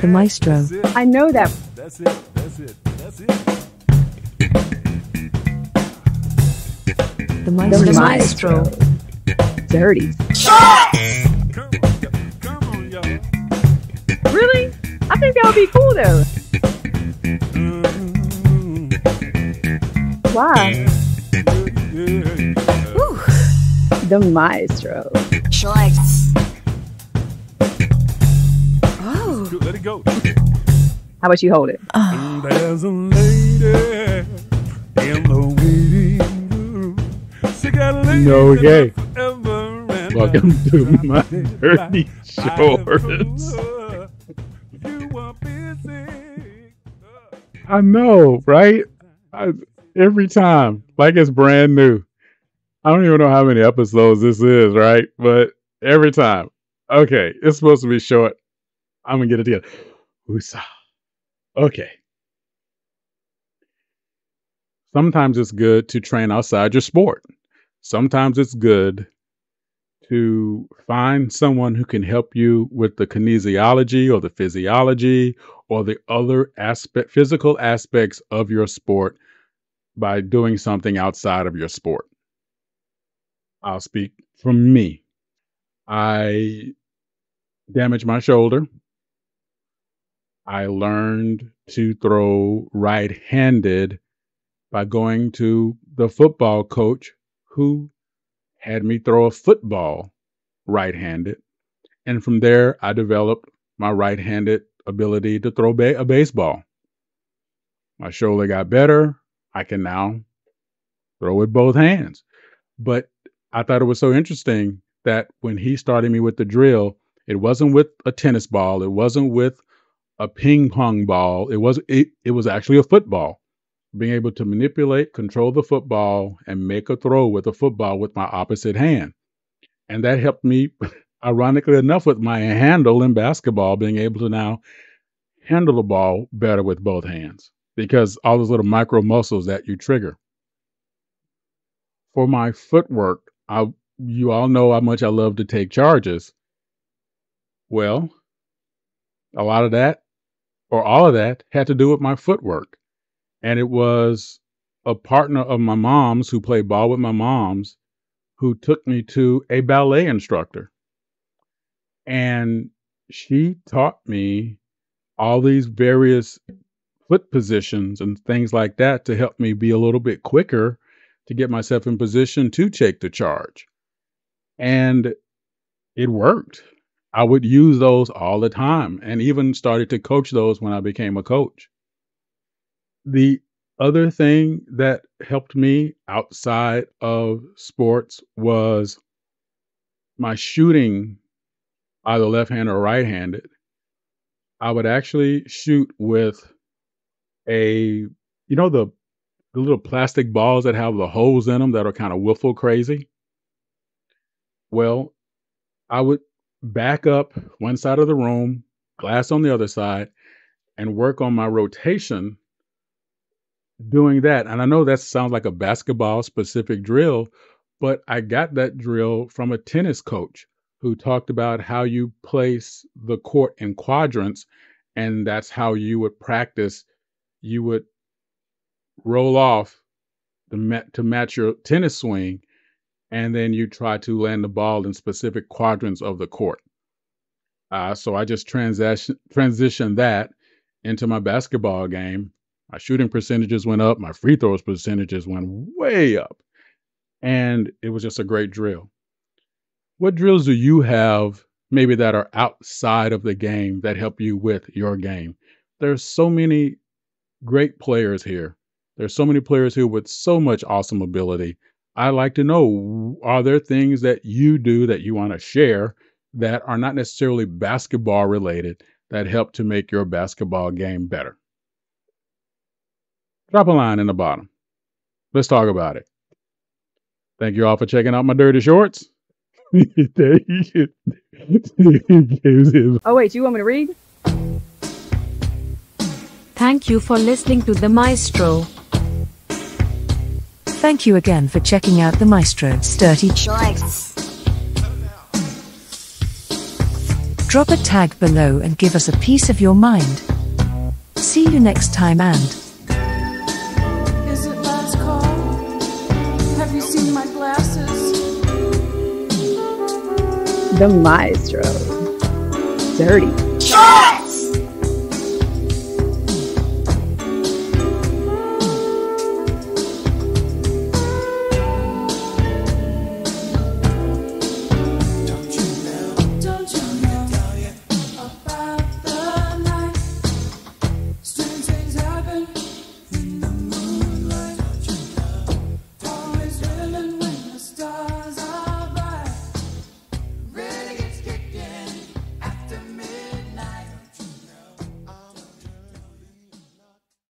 The Maestro. I know that. That's it. That's it. That's it. The Maestro. The Maestro. Dirty. Come on, come on, y'all. Really? I think that would be cool though. Mm-hmm. Why? The Maestro. Choice. Oh. Let it go. How about you hold it? There's a lady in the waiting room. She got a lady No that gay. Welcome I- to my dirty shorts. know You are busy. I know, right? I, every time, like it's brand new. I don't even know how many episodes this is, right? But every time, okay, it's supposed to be short. I'm gonna get it. Woosah. Okay. Sometimes it's good to train outside your sport. Sometimes it's good to find someone who can help you with the kinesiology or the physiology or the other aspect physical aspects of your sport by doing something outside of your sport. I'll speak from me. I damaged my shoulder. I learned to throw right-handed by going to the football coach who had me throw a football right-handed. And from there I developed my right-handed ability to throw ba- a baseball. My shoulder got better. I can now throw with both hands. But I thought it was so interesting that when he started me with the drill, it wasn't with a tennis ball, it wasn't with a ping pong ball, it was it, it was actually a football. Being able to manipulate, control the football, and make a throw with a football with my opposite hand. And that helped me, ironically enough, with my handle in basketball, being able to now handle the ball better with both hands because all those little micro muscles that you trigger. For my footwork, I you all know how much I love to take charges. Well, a lot of that or all of that had to do with my footwork. And it was a partner of my mom's who played ball with my mom's who took me to a ballet instructor. And she taught me all these various foot positions and things like that to help me be a little bit quicker to get myself in position to take the charge. And it worked. I would use those all the time and even started to coach those when I became a coach. The other thing that helped me outside of sports was my shooting, either left handed or right handed. I would actually shoot with a, you know, the, the little plastic balls that have the holes in them that are kind of wiffle crazy. Well, I would back up one side of the room, glass on the other side, and work on my rotation doing that. And I know that sounds like a basketball specific drill, but I got that drill from a tennis coach who talked about how you place the court in quadrants. And that's how you would practice. You would roll off to, ma- to match your tennis swing, and then you try to land the ball in specific quadrants of the court. Uh, so I just transition transitioned that into my basketball game. My shooting percentages went up, my free throws percentages went way up, and it was just a great drill. What drills do you have maybe that are outside of the game that help you with your game? There's so many great players here. There's so many players here with so much awesome ability. I'd like to know are there things that you do that you want to share that are not necessarily basketball related that help to make your basketball game better? Drop a line in the bottom. Let's talk about it. Thank you all for checking out my dirty shorts. There you go. Oh wait, you want me to read? Thank you for listening to The Maestro. Thank you again for checking out The Maestro's Dirty Choice. drop a tag below and give us a piece of your mind. See you next time and Is it last call? Have you seen my glasses? The maestro. Dirty. Shorts!